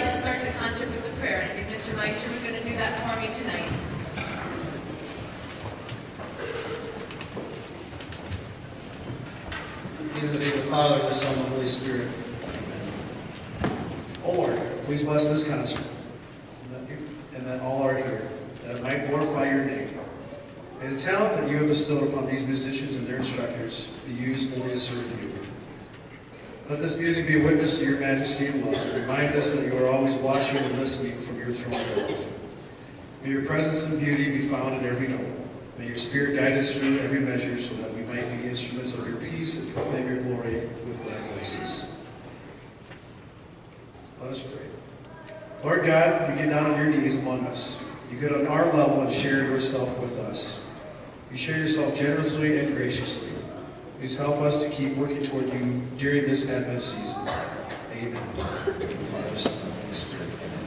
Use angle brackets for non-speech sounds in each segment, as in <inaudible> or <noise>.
like to start the concert with a prayer, and I think Mr. Meister was going to do that for me tonight. In the name of the Father, the Son, and the Holy Spirit. Amen. O Lord, please bless this concert, and and that all are here, that it might glorify your name. May the talent that you have bestowed upon these musicians and their instructors be used only to serve you. Let this music be a witness to your majesty and love. Remind us that you are always watching and listening from your throne of love. May your presence and beauty be found in every note. May your spirit guide us through every measure so that we might be instruments of your peace and proclaim your glory with glad voices. Let us pray. Lord God, you get down on your knees among us. You get on our level and share yourself with us. You share yourself generously and graciously. Please help us to keep working toward you during this Advent season. Amen. The Father, Son, and Spirit. Amen.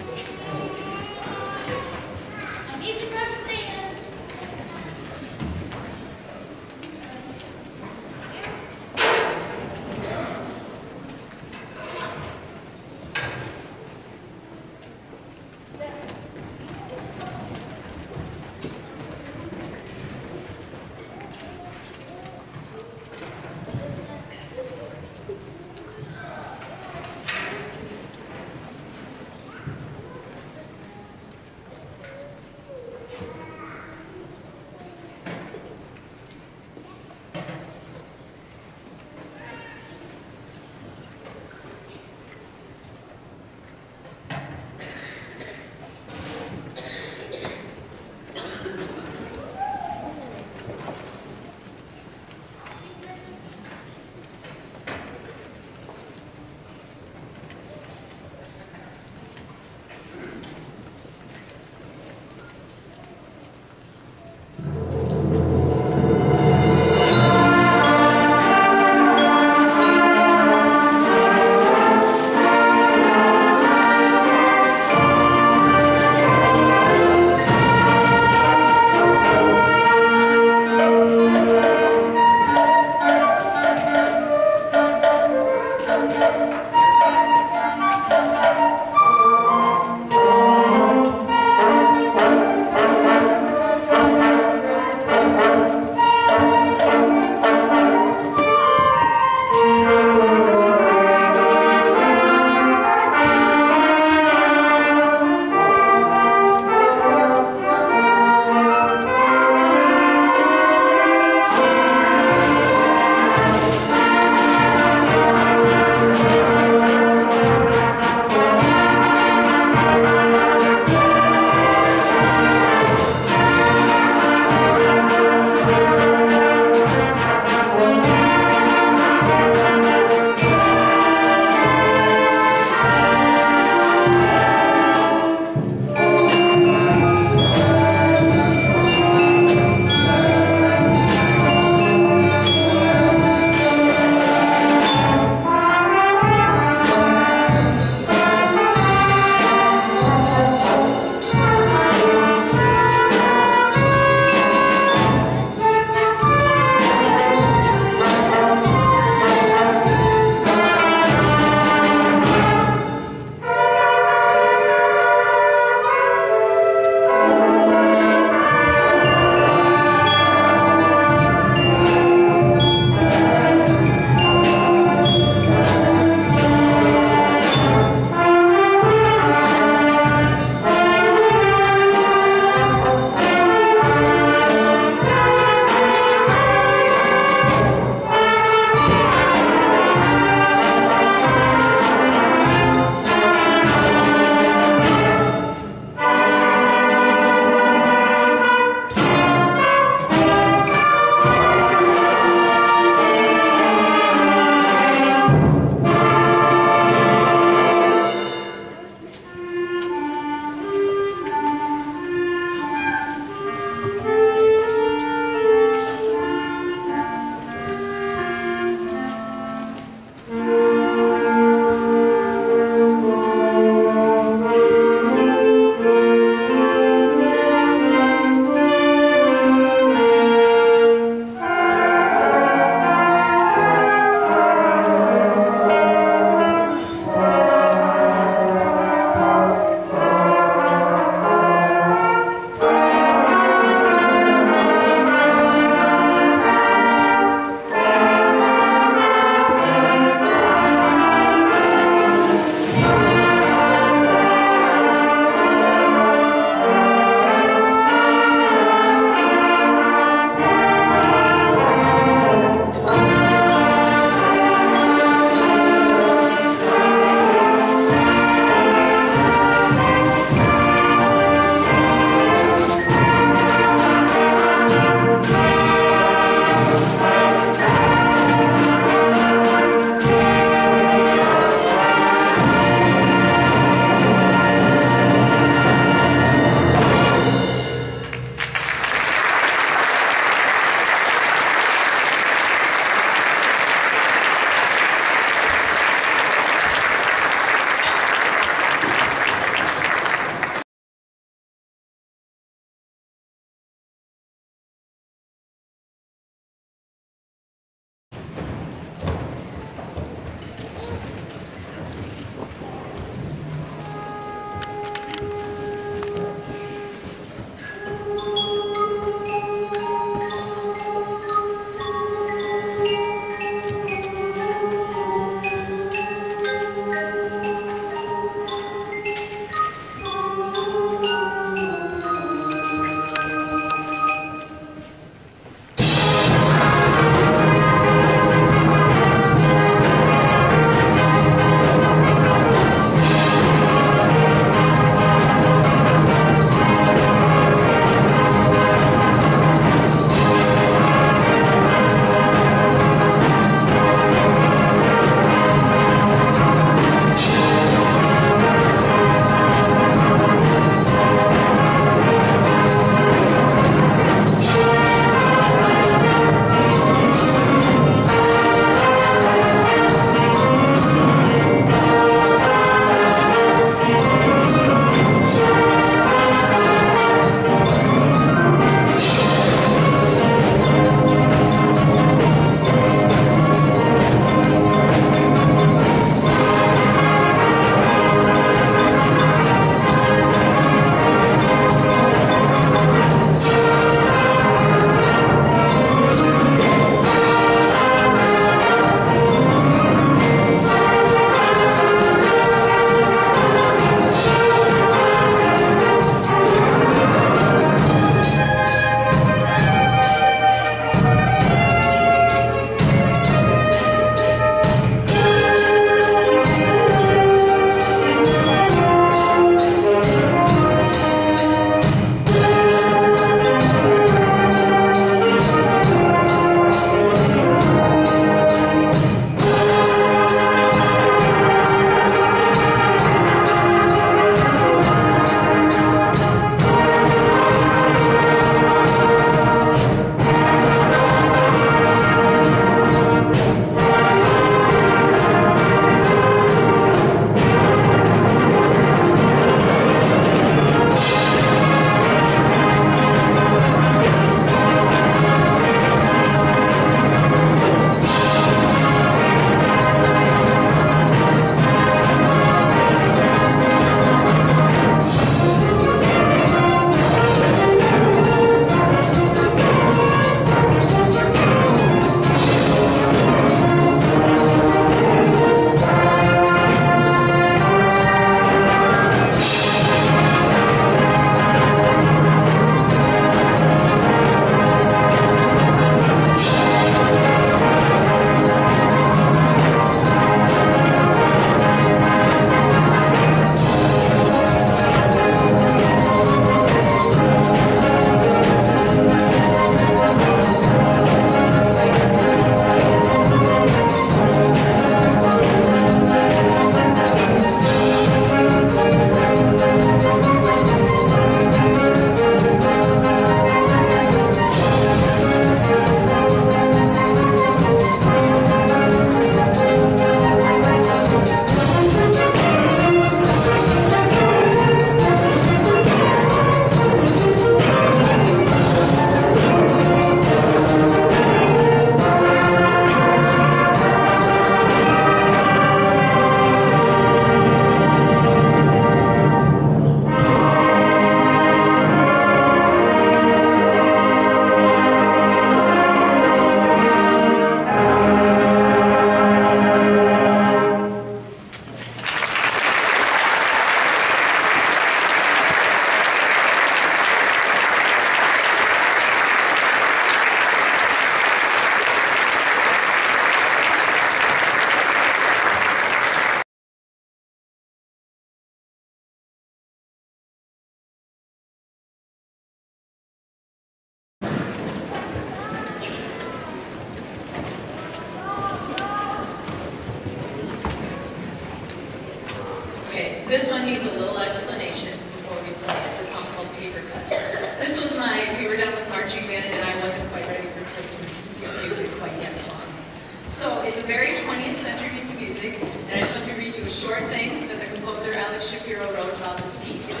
About this piece.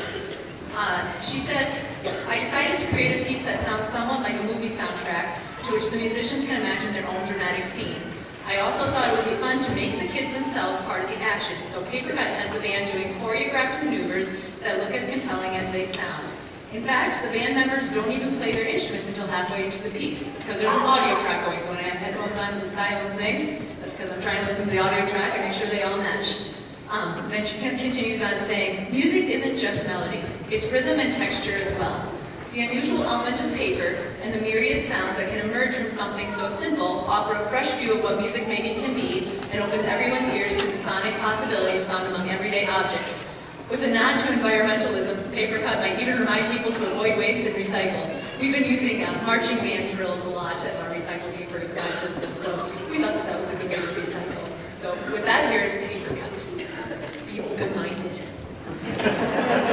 Uh, she says, I decided to create a piece that sounds somewhat like a movie soundtrack to which the musicians can imagine their own dramatic scene. I also thought it would be fun to make the kids themselves part of the action, so Paper Cut has the band doing choreographed maneuvers that look as compelling as they sound. In fact, the band members don't even play their instruments until halfway into the piece, because there's an audio track going, so when I have headphones on as a styling thing, that's because I'm trying to listen to the audio track and make sure they all match. Um, then she con- continues on saying, music isn't just melody, it's rhythm and texture as well. The unusual element of paper and the myriad sounds that can emerge from something so simple offer a fresh view of what music making can be and opens everyone's ears to the sonic possibilities found among everyday objects. With a nod to environmentalism, paper cut might even remind people to avoid waste and recycle. We've been using uh, marching band drills a lot as our recycle paper business, so we thought that that was a good way to recycle. So with that, here's paper cut. Be open-minded. <laughs>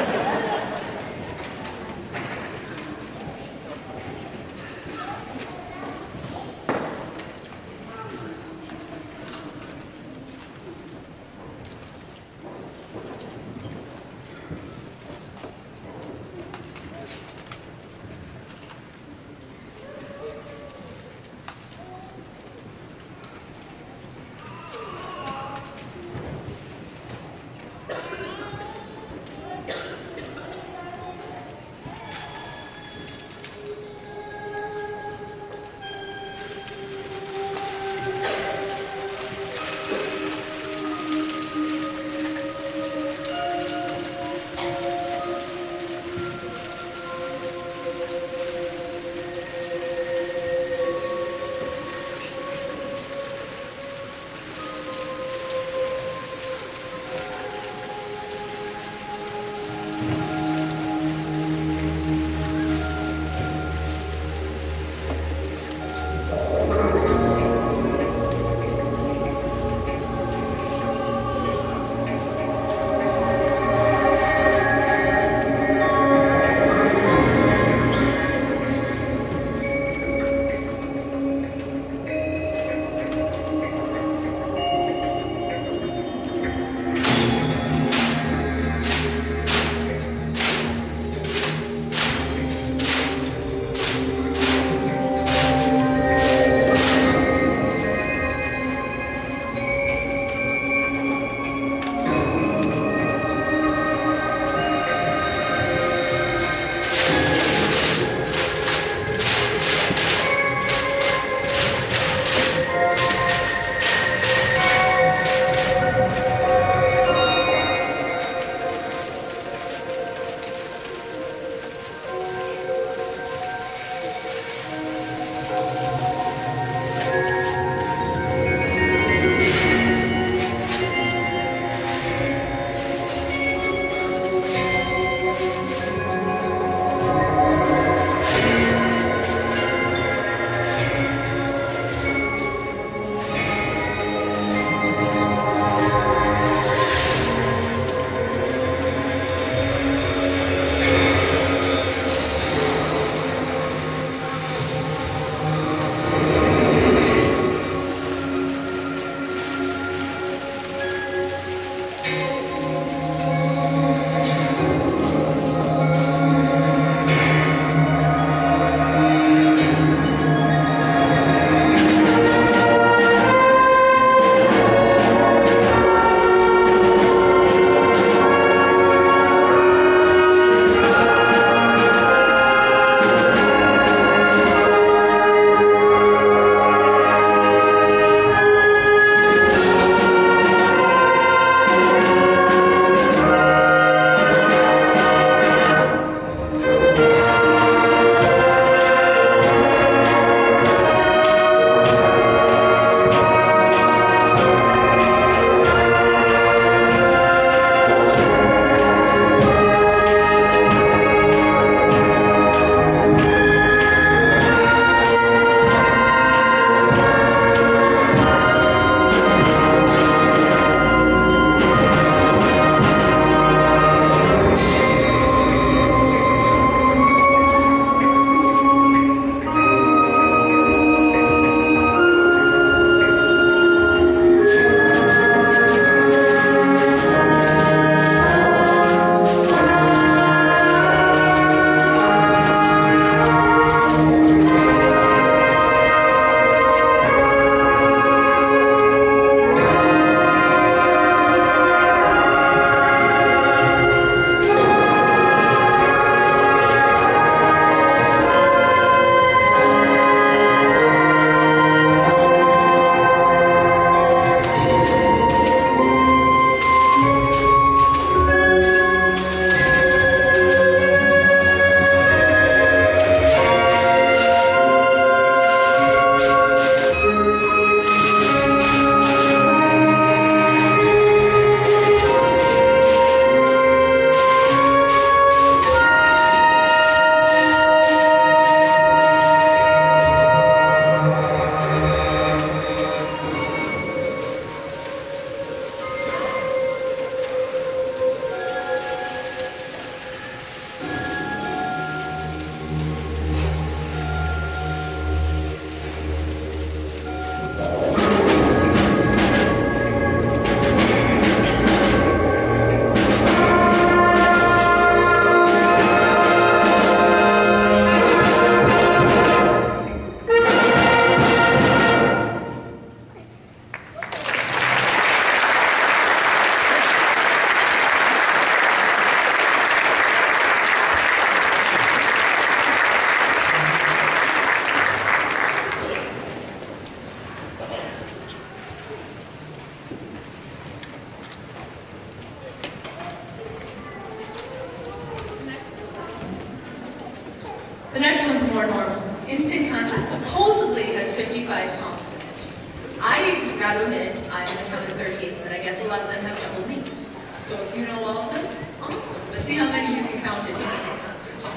155 songs in it. I would rather admit I'm like 38, but I guess a lot of them have double names. So if you know all of them, awesome. But see how many you can count in instant concerts.